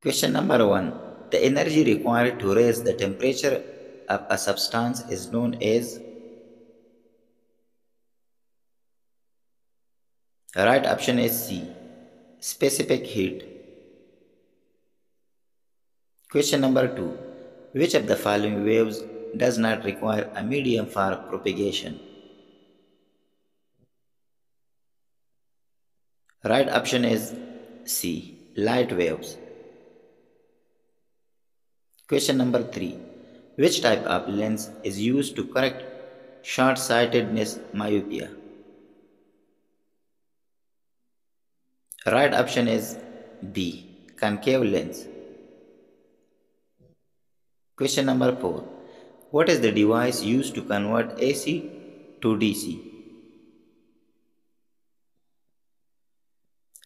Question number 1. The energy required to raise the temperature of a substance is known as Right option is C. Specific heat. Question number 2. Which of the following waves does not require a medium for propagation? Right option is C. Light waves. Question number 3. Which type of lens is used to correct short-sightedness myopia? Right option is B. Concave lens. Question number 4. What is the device used to convert AC to DC?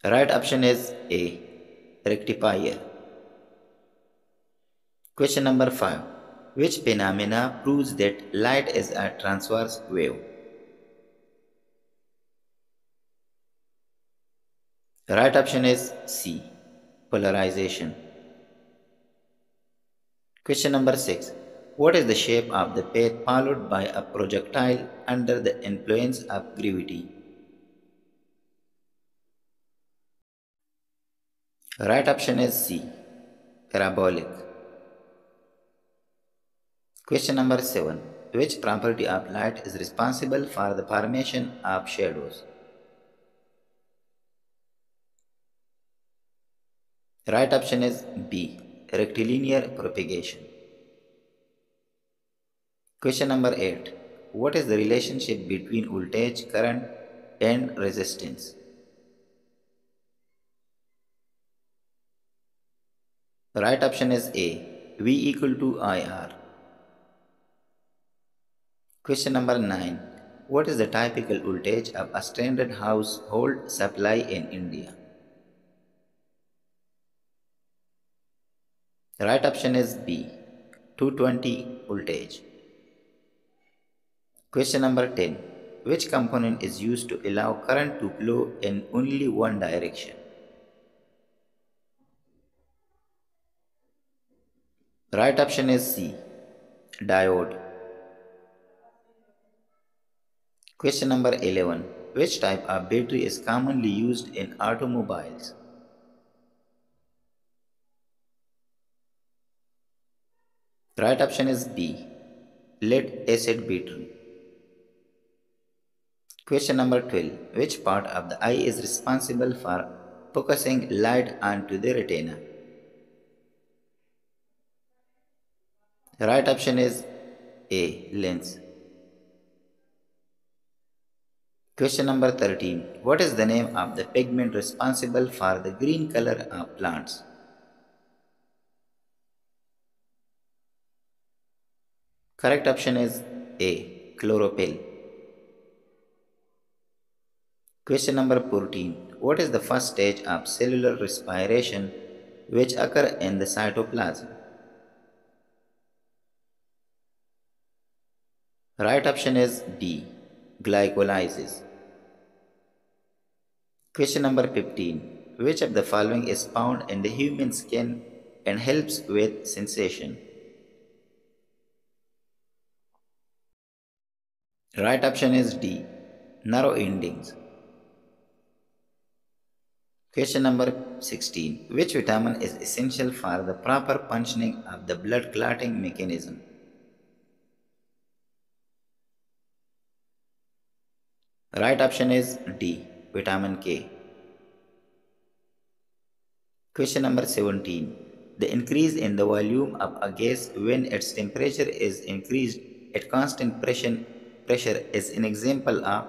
Right option is A. Rectifier. Question number 5. Which phenomena proves that light is a transverse wave? The Right option is C. Polarization. Question number 6. What is the shape of the path followed by a projectile under the influence of gravity? The Right option is C. Parabolic. Question number 7. Which property of light is responsible for the formation of shadows? Right option is B. Rectilinear propagation. Question number 8. What is the relationship between voltage, current and resistance? Right option is A. V equal to IR. Question number 9. What is the typical voltage of a standard household supply in India? The Right option is B. 220 voltage. Question number 10. Which component is used to allow current to flow in only one direction? The Right option is C. Diode. Question number 11. Which type of battery is commonly used in automobiles? Right option is B. Lead acid battery. Question number 12. Which part of the eye is responsible for focusing light onto the retina? Right option is A. Lens. Question number 13. What is the name of the pigment responsible for the green color of plants? Correct option is A. Chlorophyll. Question number 14. What is the first stage of cellular respiration which occur in the cytoplasm? Right option is D. Glycolysis. Question number 15. Which of the following is found in the human skin and helps with sensation? Right option is D. Narrow endings. Question number 16. Which vitamin is essential for the proper functioning of the blood clotting mechanism? Right option is D. Vitamin K. Question number 17. The increase in the volume of a gas when its temperature is increased at constant pressure, pressure is an example of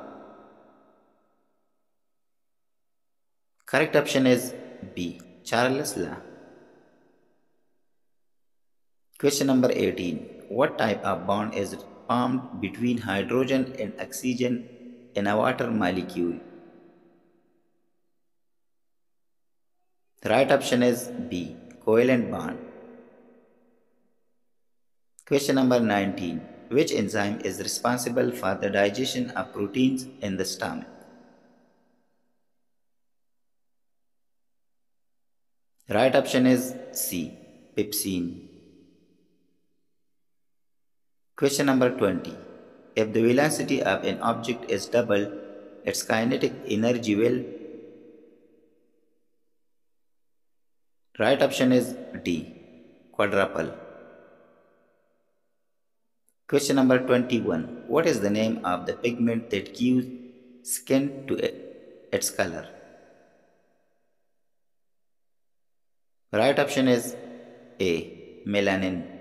Correct option is B. Charles law. Question number 18. What type of bond is formed between hydrogen and oxygen in a water molecule? The right option is B. Covalent bond. Question number 19. Which enzyme is responsible for the digestion of proteins in the stomach? The Right option is C. pepsin. Question number 20. If the velocity of an object is double, its kinetic energy will Right option is D. Quadruple. Question number 21. What is the name of the pigment that gives skin to its color? Right option is A. Melanin.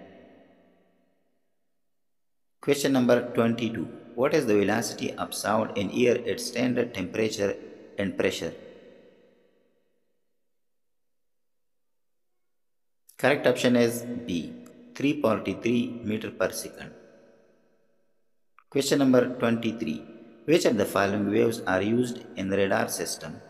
Question number 22. What is the velocity of sound in air at standard temperature and pressure? Correct option is B. 343 meter per second. Question number 23. Which of the following waves are used in the radar system?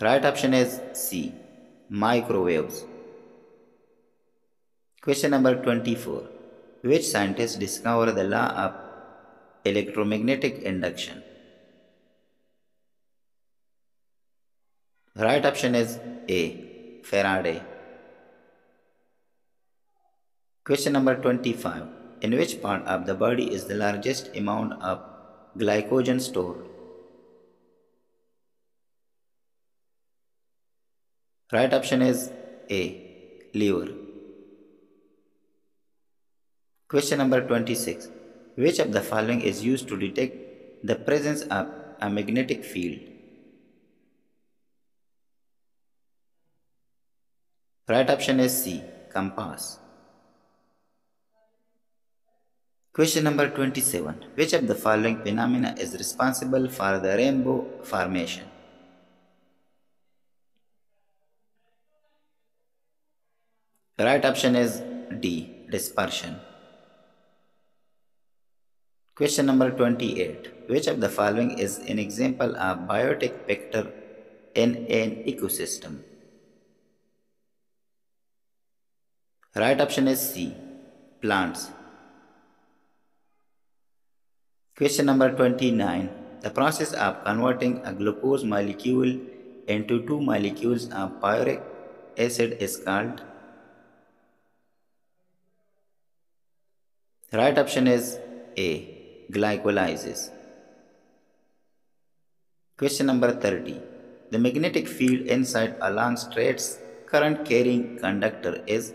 Right option is C. Microwaves. Question number 24. Which scientist discovered the law of electromagnetic induction? Right option is A. Faraday. Question number 25. In which part of the body is the largest amount of glycogen stored? Right option is A. Liver. Question number 26. Which of the following is used to detect the presence of a magnetic field? Right option is C. Compass. Question number 27. Which of the following phenomena is responsible for the rainbow formation? Right option is D. Dispersion. Question number 28. Which of the following is an example of biotic factor in an ecosystem? Right option is C. Plants. Question number 29. The process of converting a glucose molecule into two molecules of pyruvic acid is called Right option is A glycolysis. Question number 30. The magnetic field inside a long straight current carrying conductor is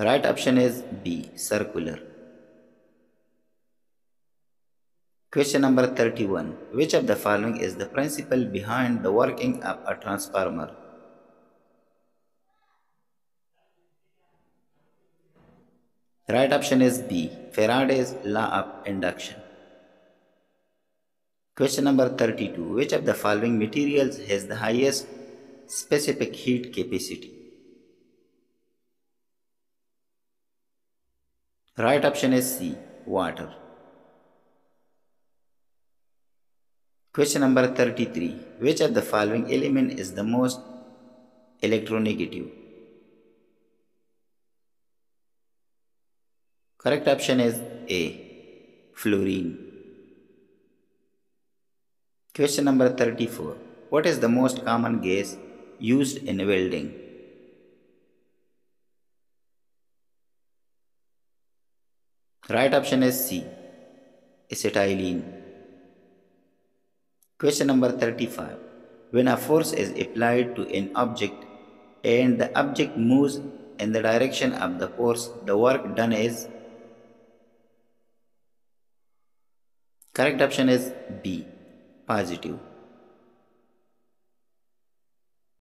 Right option is B. Circular. Question number 31. Which of the following is the principle behind the working of a transformer? Right option is B. Faraday's law of induction. Question number 32. Which of the following materials has the highest specific heat capacity? Right option is C. Water. Question number 33. Which of the following element is the most electronegative? Correct option is A. Fluorine. Question number 34. What is the most common gas used in welding? Right option is C. Acetylene. Question number 35. When a force is applied to an object and the object moves in the direction of the force, the work done is Correct option is B. Positive.